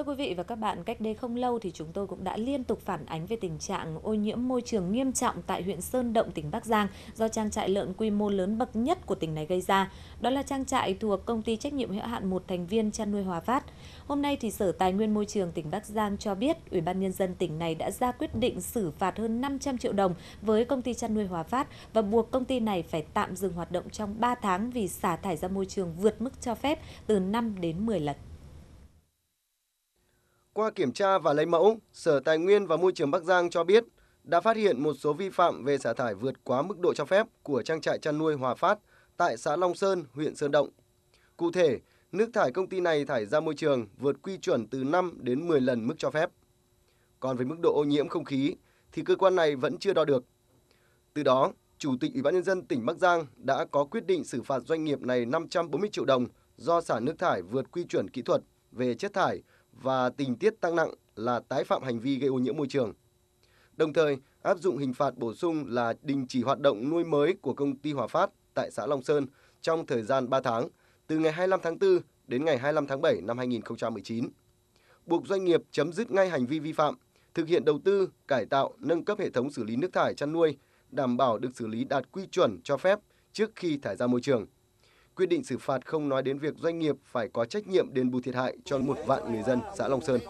Thưa quý vị và các bạn, cách đây không lâu thì chúng tôi cũng đã liên tục phản ánh về tình trạng ô nhiễm môi trường nghiêm trọng tại huyện Sơn Động, tỉnh Bắc Giang do trang trại lợn quy mô lớn bậc nhất của tỉnh này gây ra. Đó là trang trại thuộc công ty trách nhiệm hữu hạn một thành viên chăn nuôi Hòa Phát. Hôm nay thì Sở Tài nguyên Môi trường tỉnh Bắc Giang cho biết, Ủy ban nhân dân tỉnh này đã ra quyết định xử phạt hơn 500 triệu đồng với công ty chăn nuôi Hòa Phát và buộc công ty này phải tạm dừng hoạt động trong 3 tháng vì xả thải ra môi trường vượt mức cho phép từ 5 đến 10 lần. Qua kiểm tra và lấy mẫu, Sở Tài nguyên và Môi trường Bắc Giang cho biết đã phát hiện một số vi phạm về xả thải vượt quá mức độ cho phép của trang trại chăn nuôi Hòa Phát tại xã Long Sơn, huyện Sơn Động. Cụ thể, nước thải công ty này thải ra môi trường vượt quy chuẩn từ 5 đến 10 lần mức cho phép. Còn với mức độ ô nhiễm không khí thì cơ quan này vẫn chưa đo được. Từ đó, Chủ tịch Ủy ban nhân dân tỉnh Bắc Giang đã có quyết định xử phạt doanh nghiệp này 540 triệu đồng do xả nước thải vượt quy chuẩn kỹ thuật về chất thải và tình tiết tăng nặng là tái phạm hành vi gây ô nhiễm môi trường. Đồng thời, áp dụng hình phạt bổ sung là đình chỉ hoạt động nuôi mới của công ty Hòa Phát tại xã Long Sơn trong thời gian 3 tháng, từ ngày 25 tháng 4 đến ngày 25 tháng 7 năm 2019. Buộc doanh nghiệp chấm dứt ngay hành vi vi phạm, thực hiện đầu tư, cải tạo, nâng cấp hệ thống xử lý nước thải chăn nuôi, đảm bảo được xử lý đạt quy chuẩn cho phép trước khi thải ra môi trường. Quyết định xử phạt không nói đến việc doanh nghiệp phải có trách nhiệm đền bù thiệt hại cho một vạn người dân xã Long Sơn.